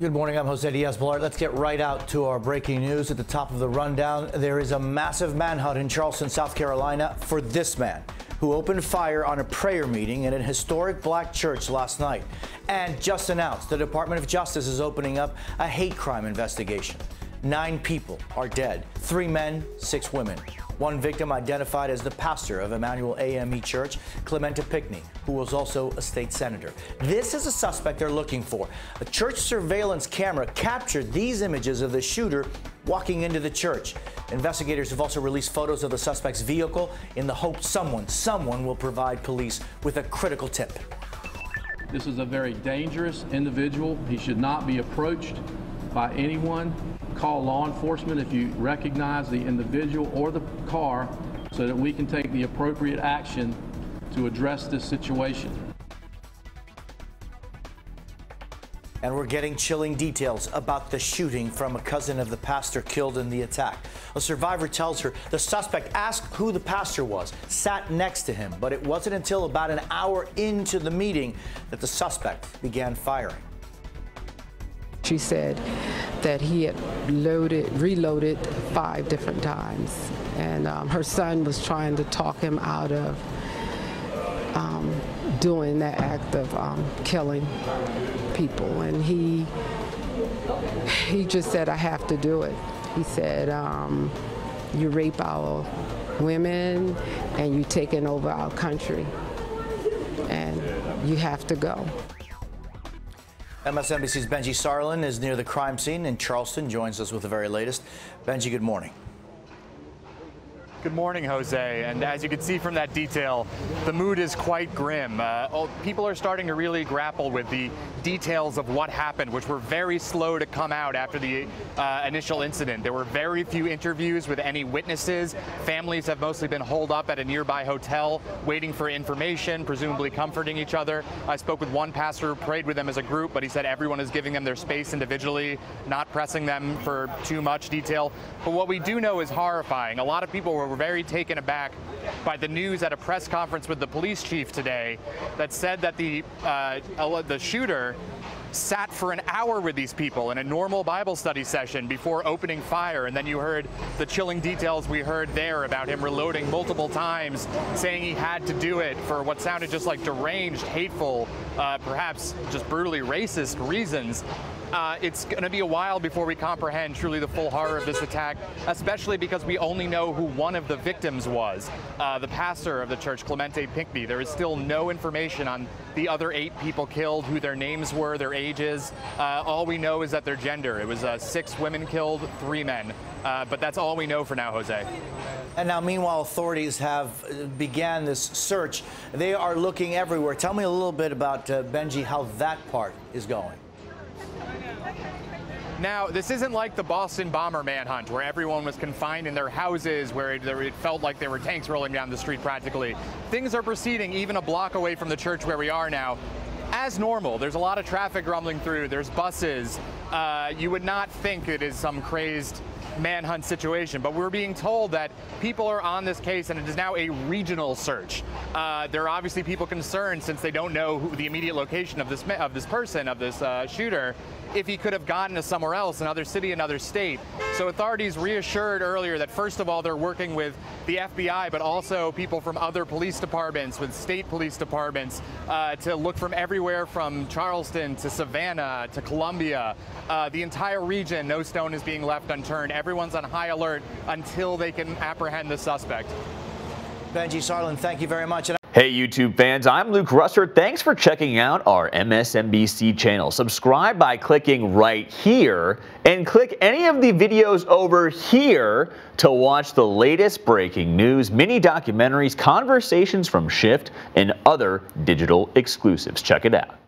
Good morning. I'm Jose Diaz-Balart. Let's get right out to our breaking news. At the top of the rundown, there is a massive manhunt in Charleston, South Carolina for this man who opened fire on a prayer meeting in a historic black church last night and just announced the Department of Justice is opening up a hate crime investigation. Nine people are dead, three men, six women. One victim identified as the pastor of Emanuel AME Church, Clementa Pinckney, who was also a state senator. This is a suspect they're looking for. A church surveillance camera captured these images of the shooter walking into the church. Investigators have also released photos of the suspect's vehicle in the hope someone, someone will provide police with a critical tip. This is a very dangerous individual. He should not be approached by anyone call law enforcement if you recognize the individual or the car so that we can take the appropriate action to address this situation. And we're getting chilling details about the shooting from a cousin of the pastor killed in the attack. A survivor tells her the suspect asked who the pastor was, sat next to him, but it wasn't until about an hour into the meeting that the suspect began firing. She said that he had loaded, reloaded five different times, and um, her son was trying to talk him out of um, doing that act of um, killing people, and he he just said, "I have to do it." He said, um, "You rape our women, and you're taking over our country, and you have to go." MSNBC's Benjy Sarlin is near the crime scene in Charleston, joins us with the very latest. Benjy, good morning. Good morning, Jose. And as you can see from that detail, the mood is quite grim. Uh, oh, people are starting to really grapple with the details of what happened, which were very slow to come out after the uh, initial incident. There were very few interviews with any witnesses. Families have mostly been holed up at a nearby hotel, waiting for information, presumably comforting each other. I spoke with one pastor who prayed with them as a group, but he said everyone is giving them their space individually, not pressing them for too much detail. But what we do know is horrifying. A lot of people were were very taken aback by the news at a press conference with the police chief today that said that the uh, the shooter sat for an hour with these people in a normal Bible study session before opening fire. And then you heard the chilling details we heard there about him reloading multiple times, saying he had to do it for what sounded just like deranged, hateful, uh, perhaps just brutally racist reasons uh, it's going to be a while before we comprehend truly the full horror of this attack, especially because we only know who one of the victims was, uh, the pastor of the church, Clementa Pinckney. There is still no information on the other eight people killed, who their names were, their ages. Uh, all we know is that their gender. It was uh, six women killed, three men. Uh, but that's all we know for now, Jose. And now, meanwhile, authorities have uh, began this search. They are looking everywhere. Tell me a little bit about Benjy, how that part is going. Now, this isn't like the Boston bomber manhunt where everyone was confined in their houses, where it, it, felt like there were tanks rolling down the street practically. Things are proceeding even a block away from the church where we are now. As normal, there's a lot of traffic rumbling through, there's buses. Uh, you would not think it is some crazed manhunt situation, but we're being told that people are on this case and it is now a regional search. Uh, there are obviously people concerned since they don't know who the immediate location of this of this person, of this uh, shooter, if he could have gotten to somewhere else, another city, another state. So authorities reassured earlier that first of all, they're working with the FBI, but also people from other police departments, with state police departments, uh, to look from everywhere from Charleston to Savannah to Columbia. Uh, the entire region, no stone is being left unturned. Everyone's on high alert until they can apprehend the suspect. Benjy Sarlin, thank you very much. Hey YouTube fans, I'm Luke Russert. Thanks for checking out our MSNBC channel. Subscribe by clicking right here and click any of the videos over here to watch the latest breaking news, mini documentaries, conversations from Shift, and other digital exclusives. Check it out.